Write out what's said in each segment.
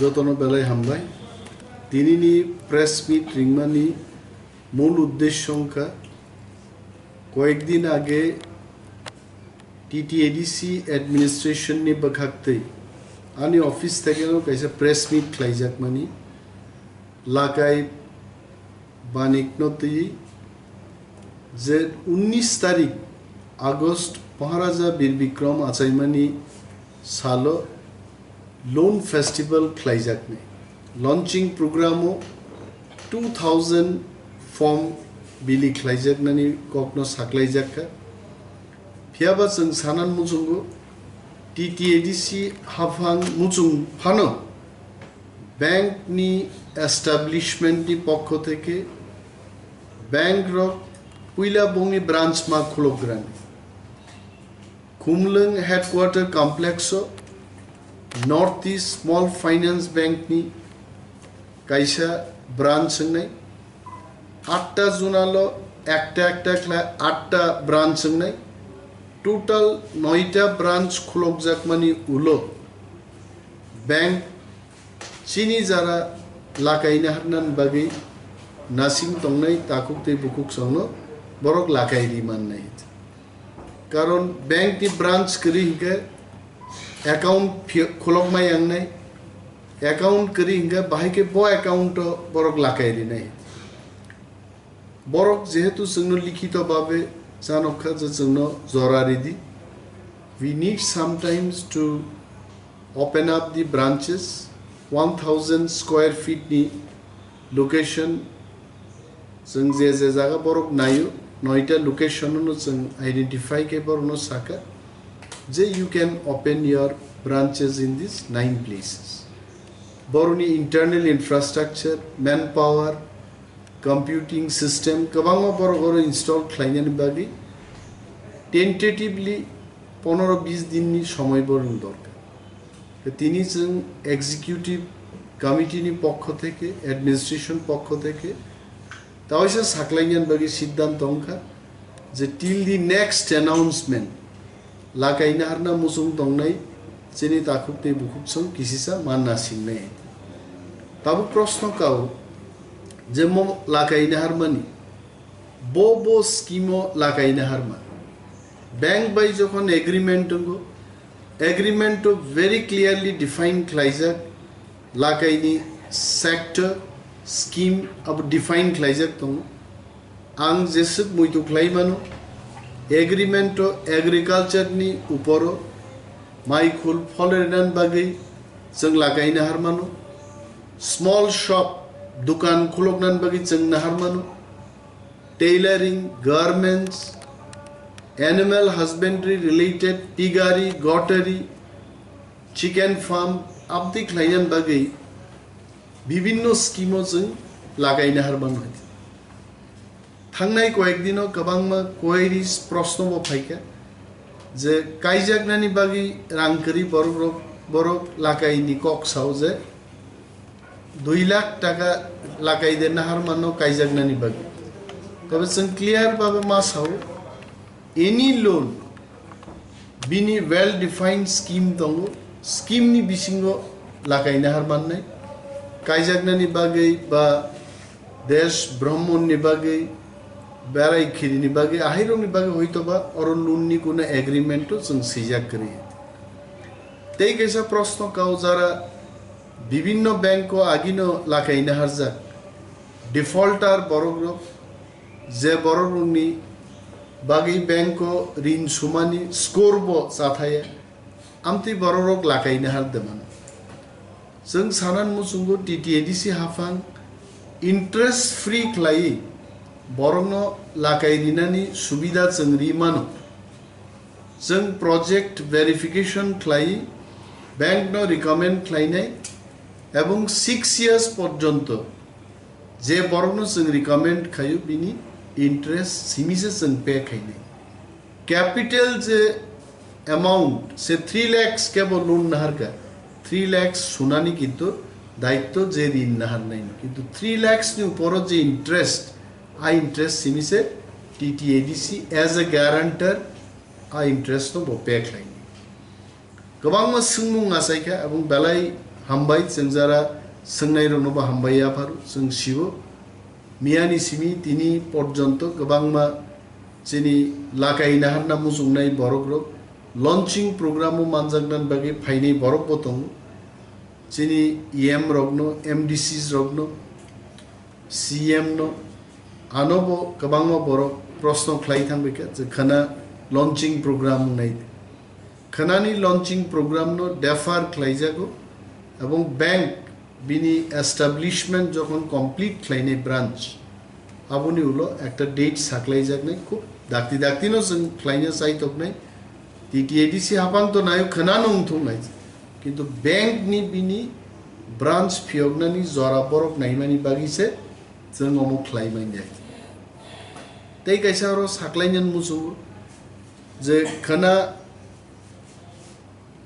જતનો બેલાઈ હામલાય તેનીની press meet রিংমানি মূল উদ্দেশ্য সংখ্যা। কয়েকদিন আগে টিটিএডিসি অ্যাডমিনিস্ট্রেশন নিয়ে থাকতেই আনি অফিস থেকে কাইসে প্রেস মিট খাই যাক মানি লাকাই বানিকনতি যে উনিশ তারিখ আগস্ট মহারাজা বীর বিক্রম আচাইমানি সালো loan festival খ্লাইজাকনে launching প্রোগ্রামও two thousand firm बिलि ख्लाइजाकनानि ककनो साख्लाइजाखा फियाबा जों सानान मुजुंगो टिटिएडिसि हाफां मुजुं फानो ব্যাংকনি এস্টাবলিশমেন্টনি পক্ষ থেকে ব্যাংক রক পুইলা বঙ্গি ব্রাঞ্চ মা খুলগ্রান Khumlung headquarter complex north east small finance बेंकनि गायसा ब्रान्च सोंनाय आठटा जनाल' একটা একটা আটটা ব্রাঞ্চ নাই টোটাল নয়টা ব্রাঞ্চ খুলক যাক মানে উলো। ব্যাংক চিনি যারা লাগাইনা হারনান বাকি নাসিং টংনাই তাকুক তে বুকুক সঙ্গ বরক লাগাই মান নাই কারণ ব্যাংকটি ব্রাঞ্চ করি হিকে হিঙ্গে অ্যাকাউন্ট খোলক মাই আংনাই অ্যাকাউন্ট করি হিঙ্গে বাহাইকে ব অ্যাকাউন্ট বরক লাকাইরি নাই বরক যেহেতু जोंनो লিখিতভাবে জানকা যে जोंनो জরারি দি we need sometimes to open up the branches 1000 square feet ni location जों जे जे जागा बरक नायो नयटा लोकेशननो जों आइडेन्टिफाई के बरनो साका যে you can open your branches in these nine places. Boruni internal infrastructure, manpower, computing system, kabanga borogoro install khlainyan bagi, tentatively পনেরো বিশ দিন সময় বরণ দরকার তিনি এক্সিকিউটিভ কমিটিনি পক্ষ থেকে অ্যাডমিনিস্ট্রেশন পক্ষ থেকে তাও সে সাকলাইয়ান বাগির সিদ্ধান্ত অঙ্কা যে টিল দি নেক্সট অ্যানাউন্সমেন্ট লাগাইনা হারনা মুসুং দংনাই যেনি তাকুকতে বুকুকসং কিসিসা মান্না সিংনাই তাবু প্রশ্ন কাও যে মো লাগাইনা হারমানি বো বো স্কিমো লাগাইনা হারমা ব্যাংক বাই যখন agreement দঙ্গো agreement very clearly defined claijak lakaini sector scheme अब डिफाइन claijak दङ आं जेसुक मुइतु એગ્રીમેન્ટો એગ્રીકલ્ચરની ઉપરો માઈ ખુલ ફોલ રેડાન બાગી ચંગ લાગાઈને હારમાનો સ્મોલ શોપ દુકાન ખુલોકનાન બાગી ચંગ નહારમાનો tailoring garments animal husbandry related પિગારી ગોટરી চিকেন ফার্ম আপদি খ্লাইনান বাগেই বিভিন্ন স্কিমও जों লাগাইনো হারবান হইতে थांनाय कयेक दिनाव गोबां कुवेरिस प्रश्नबो फैके যে কাইজাগনানি বাগি রাংকরি বড় বড় লাকাইনি কক্সাও যে, দুই লাখ টাকা লাগাই দে নাহার মানো কাইজাগনানি বাগি। তবে যেন ক্লিয়ারভাবে মাস হাও এনি লোন বিনি ওয়েল ডিফাইন্ড স্কিম দङ স্কিমনি বিসিঙ্গ লাগাইনো হার মাননাই কাইজাগনানি বাগै বা দেশ ব্রহ্মণনি বাগै બેરાઈખીરીની બાગે આહિરોની બાગે હોય તો બા ઓર નુનની કોને એગ્રીમેન્ટો સંસીજા કરી તેઈ કેસા પ્રશ્ન કાઉ જારા বিভিন্ন ব্যাংক আগিনো লাখাইনে হারজা ডিফল্টার বড় গ্রুপ যে বড় রুনি বাগি ব্যাংক ঋণ সুমানি স্কোরব চাথায় আমতি বড় রোগ লাখাইনে হারদে মানে जों सानान मुसुंगो टिटिएडिसि हाफां इन्ट्रेस्ट फ्रि खालायो borno lakainani subida chengri mano cheng project verification khlai bank no recommend khlainai এবং সিক্স ইয়ার্স পর্যন্ত যে বরণ जों রিকমেন্ড খাইও বিনি ইন্টারেস্ট সিমিসে जों पे খাইনাই ক্যাপিটাল যে অ্যামাউন্ট সে থ্রি ল্যাক্স কেবল লোন নাহারকা থ্রি ল্যাক্স সোনানি কিন্তু দায়িত্ব যে ঋণ নাহার নাই কিন্তু থ্রি ল্যাক্স নি উপর যে interest uh interest सिमिसे TTADC as a guarantor uh interest no पे खायनाय गोबां सोंमुं आसायखा এবং बेलाय हामबाय जों जारा सोंनाय रंनोबो हामबाय आफार जों सिबो मियानि सिमी तिनि पर्यन्त गोबांमा जोंनि लागायना हान्ना मुजुंनाय बर'ग्रब लन्चिं प्रग्रामो मानजागनान बागै फायनै बर'बो दं जोंनि इएम रगनो एमडिसिस रगनो सिएमनो आनोबो गोबांमा बर' प्रश्न ख्लाय थांबायखा जे खाना लन्चिं प्रग्राम नाय खानानि लन्चिं प्रग्रामनो डेफार ख्लायजागो এবং ব্যাংক বিনি এস্টাবলিশমেন্ট যখন কমপ্লিট খ্লাইনে ব্রাঞ্চ আবনি হলো একটা ডেট সাকলাই যাকনাই খুব দাক্তি দাক্তিনো जों খ্লাইনে চাইতকনাই টিটিএডিসি হাপাং তো নায়ক खोनानो उंथुंनाय কিন্তু ব্যাংকনি বিনি ব্রাঞ্চ ফিয়গনানি জরা বরক নাইমানি বাগিছে जमुख सकलाइन मूसु जे खना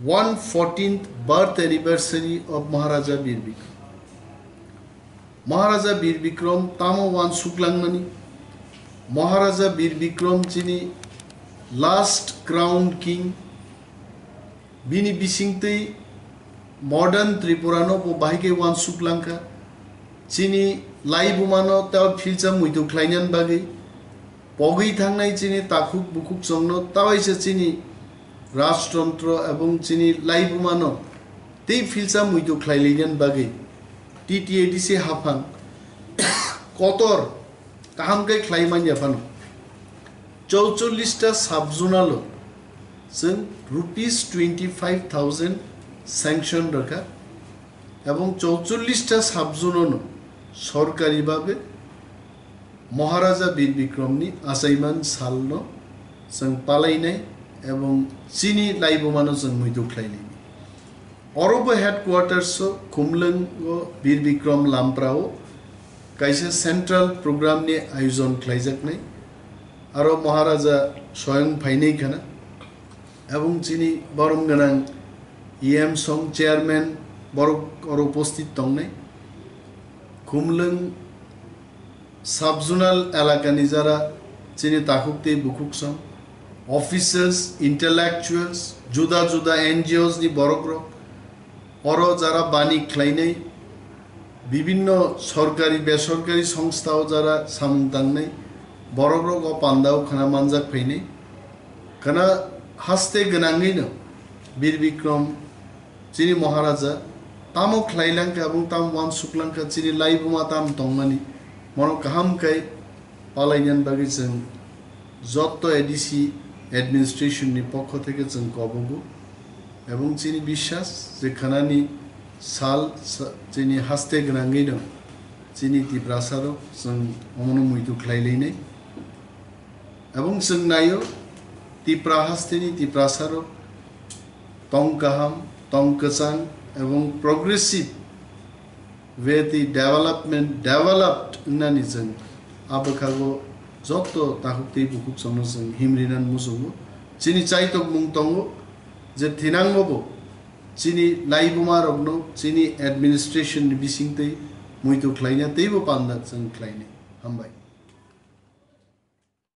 one fourteen birth anniversary of Maharaja Bir Bikram Maharaja Bir Bikram तामो वन सुक्लांगमनी महाराजा वीर विक्रम चीनी लास्ट क्राउन किंग बीनी बीसिंगते मॉडर्न त्रिपुरानों को बाहिके वन सुक्लांग का lai bumano taw filcha muidu klainan bagai পগৈ থাংনাই চিনি তাকুক বুকুক চংন তাওয়াইছে চিনি রাজতন্ত্র এবং চিনি লাইবুমানো তেই ফিলসা মুইতো খ্লাইলিগেন বাগै টিটিএডিসি হাফাং কতর কাহামকে খ্লাইমান জাফানো চৌচল্লিশটা সাবজোনালো जों rupees twenty five thousand sanction রাখা এবং চৌচল্লিশটা সাবজোনও সরকারিভাবে মহারাজা বীর বিক্রমনি আসাইমান সালন পালাই নাই এবং চিনি লাইবমানো সং দুখলাই খাইলাই অরব হেডকোয়ার্টার্স খুমলঙ্গ বীর বিক্রম লামপ্রাও কাইসে সেন্ট্রাল প্রোগ্রাম নিয়ে আয়োজন খাইজাক নাই। আরও মহারাজা স্বয়ং ফাইনেই খানা। এবং চিনি বরম গানাং ইএম সং চেয়ারম্যান বড় উপস্থিত তং নাই। খুমলং সাবজোনাল এলাকানি যারা চিনি তাকুকতে বুকুক সং। অফিসার্স ইন্টেলেকচুয়ালস, জুদা জুদা এনজিওস নি বড়গ্রহ অর যারা বাণী খ্লাইনাই বিভিন্ন সরকারি, বেসরকারি সংস্থাও যারা সামুংতাংনাই বড়গ্রহ ও পান্দাও খানা মানজাক ফাইনাই খানা হাসতে গোনাङैनो বীর বিক্রম, চিনি Maharaja তামো খ্লাইলাংকা এবং তাম ওয়ান সুকলাংকা চিনি লাইবুমা তাম তংমানি মনো কাহামকাই পালাইনান বাগै जों যত এডিসি অ্যাডমিনিস্ট্রেশননি পক্ষ থেকে जों কবগু এবং চিনি বিশ্বাস যে খানানি সাল চিনি হাসতে गोनाङैनो চিনি তিব্রাসারও जों অমনো মুইতু খ্লাইলাইনাই এবং जों नायो তিপ্রা হাস্তেনি তিপ্রাসারও টং কাহাম টং কচাং এবং progressive with the development developed nanizan abakago joto tahukti bukup sonosang himrinan musungo chini chaitok mungtongo je thinangobo chini laibuma rogno chini administration bisingtei muito khlaina teibo panda chang khlaine hambai